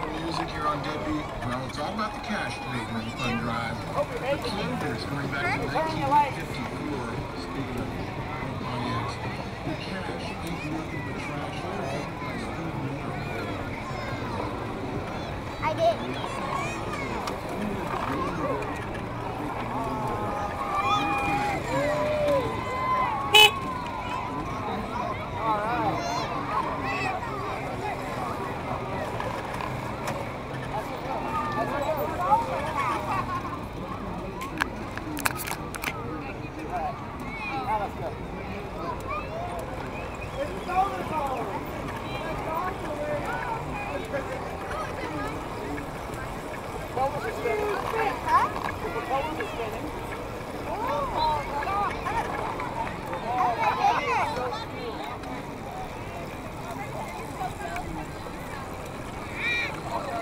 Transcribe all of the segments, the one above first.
music here on Deadbeat. Well, it's all about the cash the fun drive. The Clovers going back to 1954. Speaking of Pontiacs, the cash ain't nothing but trash. I still know. I did. Oh, Go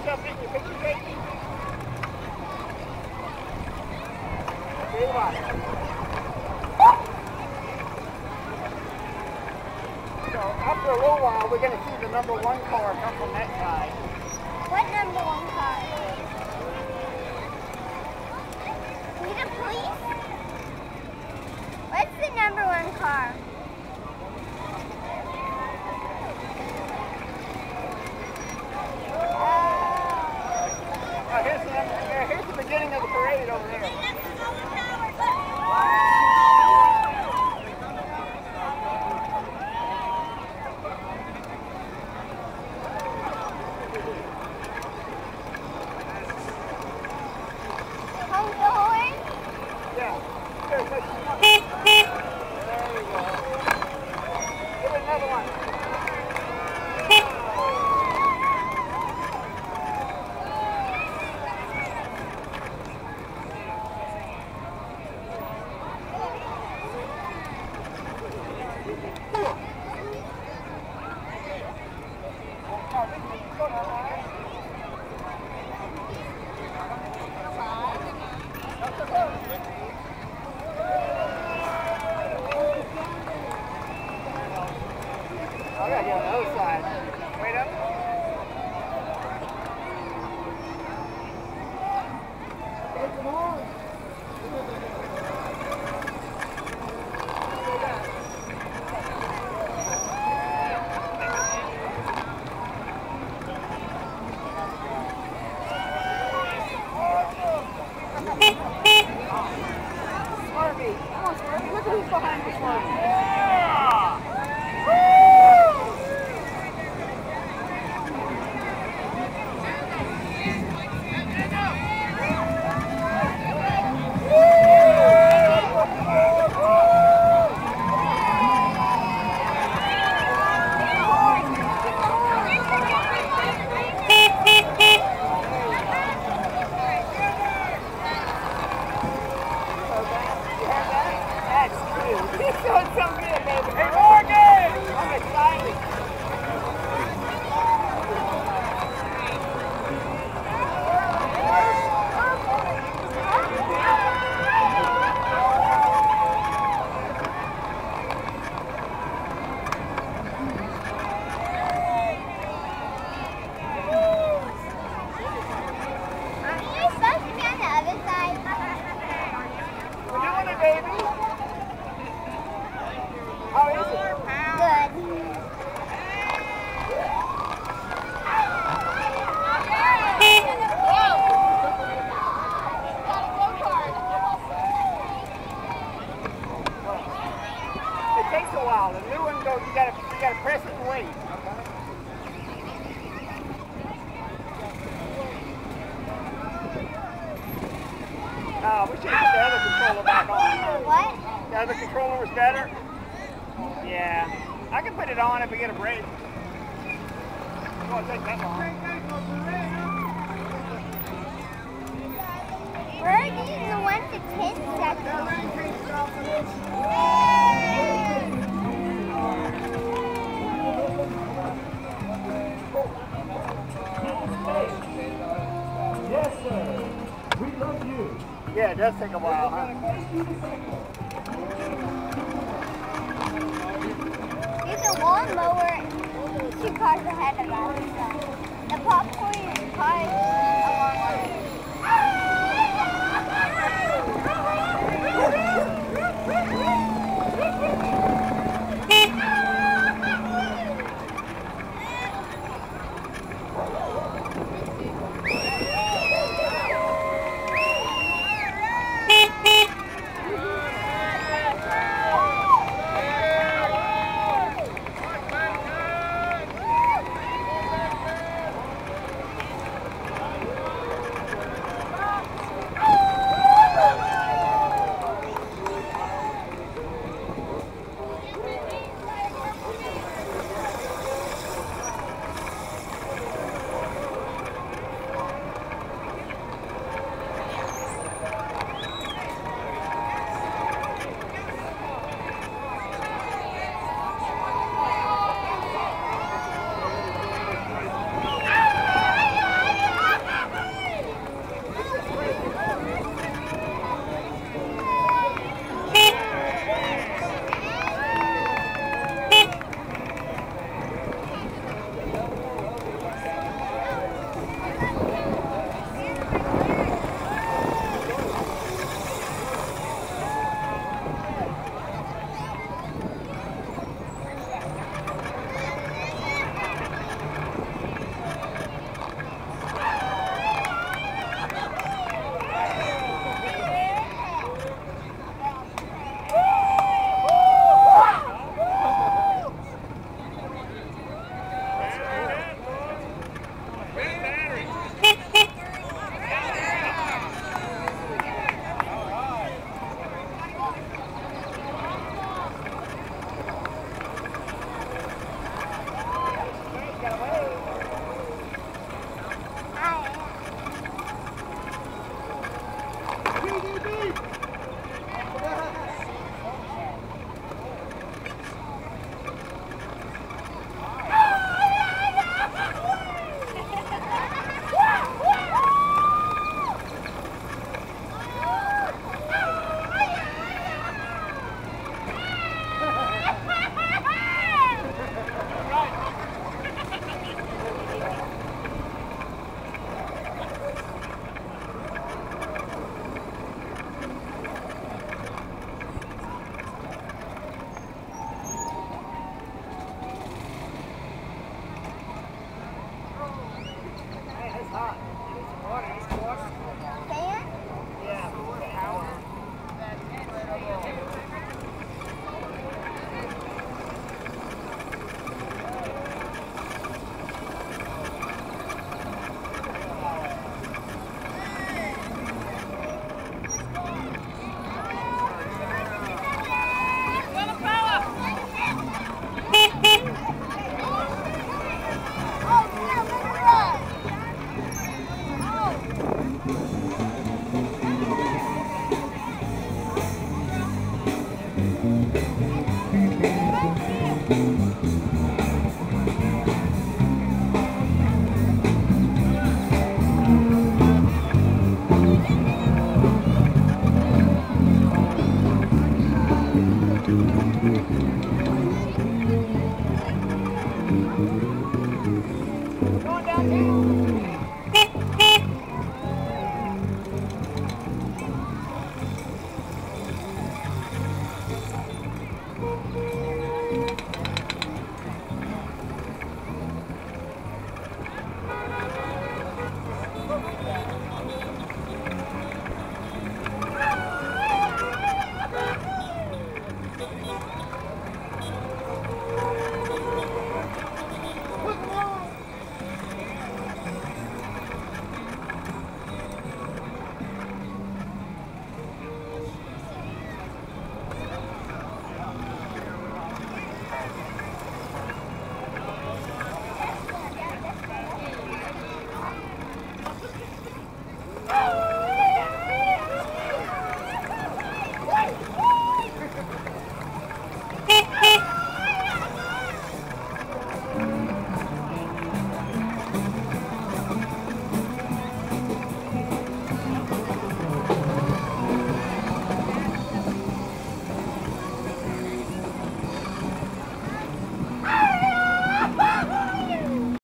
So after a little while, we're going to see the number one car come from that side. You gotta, you gotta press it and wait. Oh, we should put the other controller back on. What? The other controller was better? Yeah. I can put it on if we get a break. It won't take that long. Where are these the ones the kids does take a while, huh? There's a lawnmower two cars ahead of us. Here.